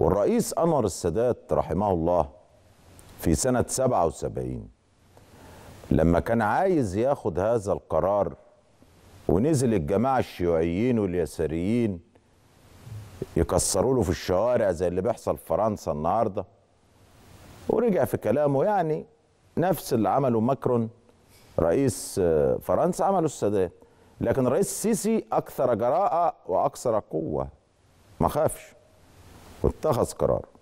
والرئيس أنور السادات رحمه الله في سنة 77 لما كان عايز ياخد هذا القرار ونزل الجماعة الشيوعيين واليساريين يكسروا له في الشوارع زي اللي بيحصل في فرنسا النهارده ورجع في كلامه يعني نفس اللي عمله ماكرون رئيس فرنسا عمله السادات لكن الرئيس السيسي أكثر جراءة وأكثر قوة. ما خافش. واتخذ قرار.